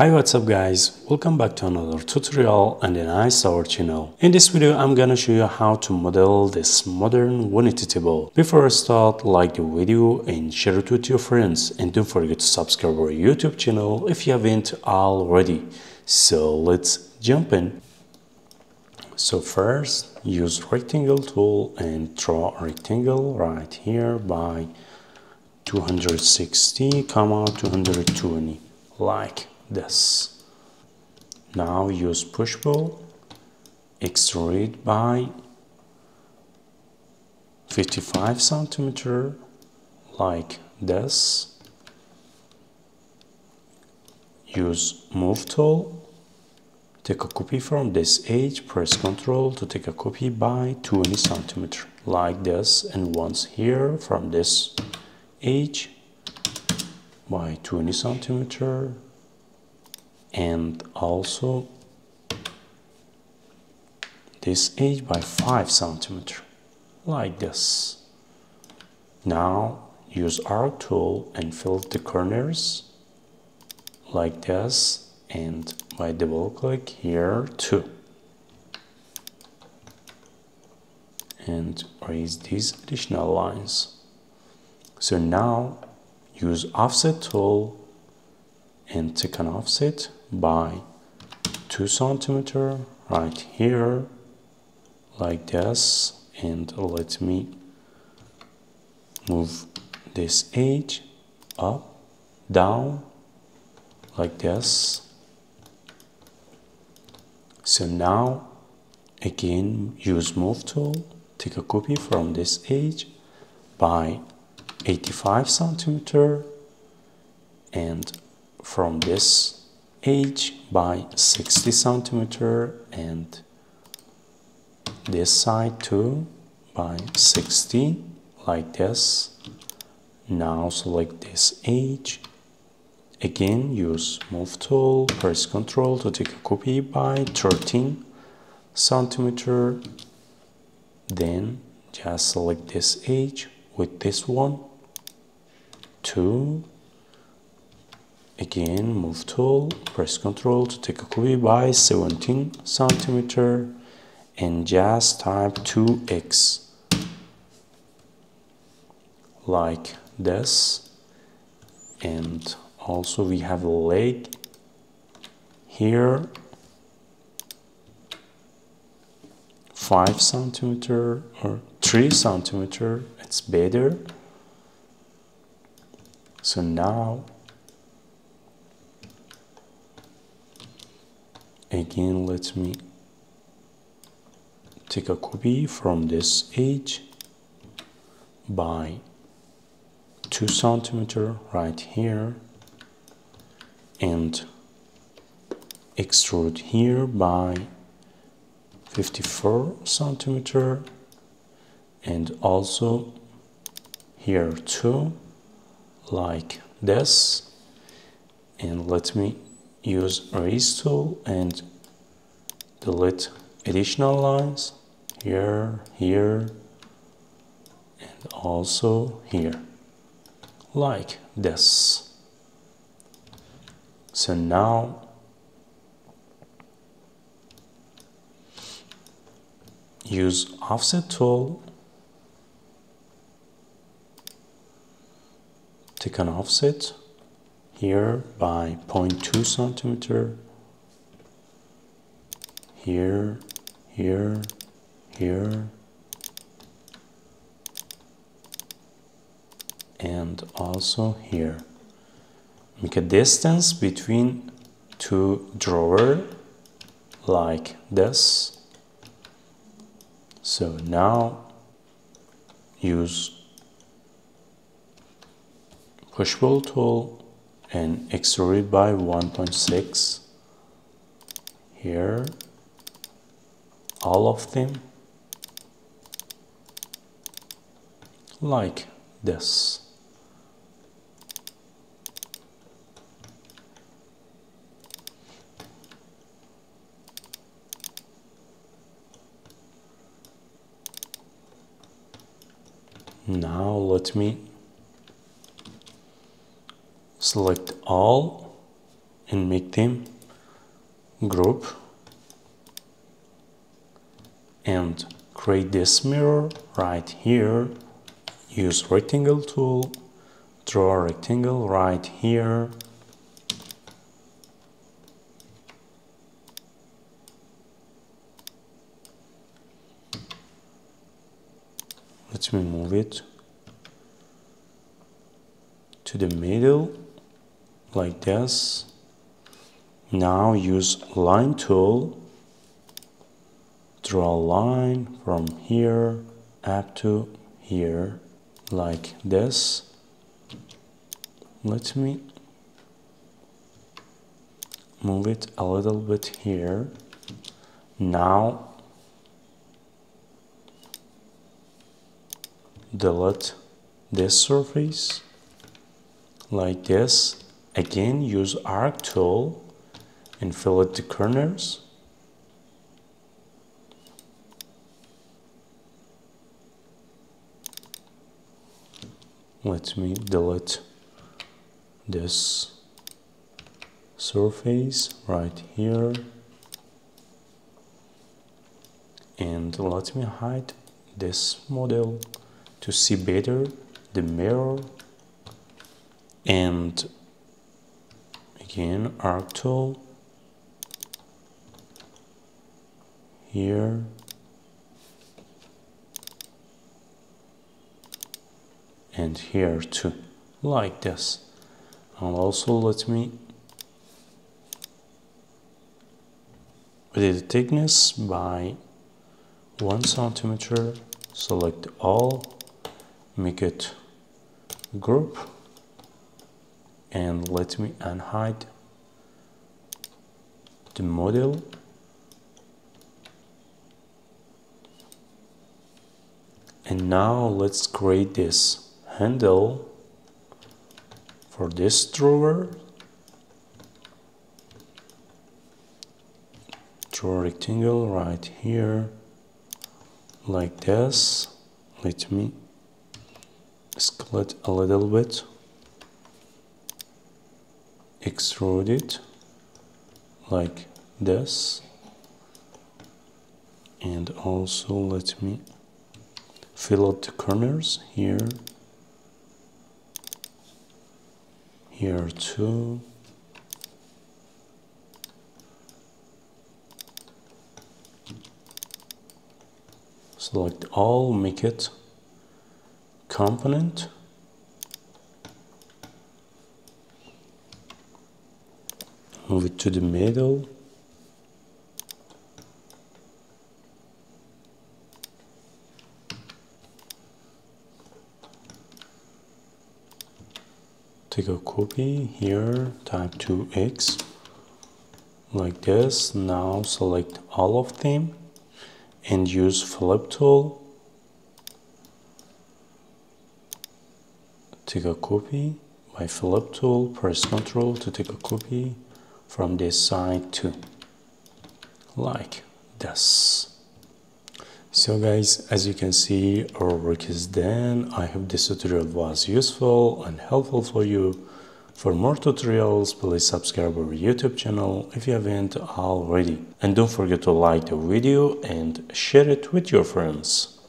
Hi what's up guys, welcome back to another tutorial and in our channel. In this video I'm gonna show you how to model this modern vanity table. Before I start, like the video and share it with your friends and don't forget to subscribe our YouTube channel if you haven't already. So let's jump in. So first use rectangle tool and draw a rectangle right here by 260 comma 220 like this. Now use push pull, extrude by 55 centimeter like this. Use move tool, take a copy from this edge, press Ctrl to take a copy by 20 centimeter like this and once here from this edge by 20 centimeter and also this edge by 5 centimeter like this. Now use arc tool and fill the corners like this and by double click here too and raise these additional lines. So now use offset tool and take an offset by 2 centimeter right here like this and let me move this edge up down like this. So now again use move tool take a copy from this edge by 85 centimeter and from this edge by 60 centimeter and this side too by 60 like this. Now select this edge again use move tool press ctrl to take a copy by 13 centimeter. Then just select this edge with this one two again move tool press ctrl to take a copy by 17 centimeter and just type 2x like this. And also we have a leg here. 5 centimeter or 3 centimeter it's better. So now again let me take a copy from this edge by 2 centimeter right here and extrude here by 54 centimeter and also here too like this. And let me use erase tool and delete additional lines here, here, and also here, like this. So now use offset tool, take an offset here by 0.2 centimeter here here here and also here. Make a distance between two drawer like this. So now use push pull tool and extrude by 1.6 here all of them like this. Now let me select all and make them group and create this mirror right here. Use rectangle tool. Draw a rectangle right here. Let me move it to the middle like this. Now use line tool draw a line from here up to here like this. Let me move it a little bit here. Now delete this surface like this. Again use arc tool and fill it the corners let me delete this surface right here. And let me hide this model to see better the mirror. And again arc tool here and here too like this. And also let me edit the thickness by one centimeter. Select all make it group and let me unhide the model. And now let's create this handle for this drawer. Draw a rectangle right here like this. Let me split a little bit. Extrude it like this. And also let me fill out the corners here here too. Select all make it component. Move it to the middle take a copy here type 2x like this. Now select all of them and use flip tool. Take a copy by flip tool press ctrl to take a copy from this side too. Like this so guys as you can see our work is done. I hope this tutorial was useful and helpful for you. For more tutorials please subscribe our youtube channel if you haven't already. And don't forget to like the video and share it with your friends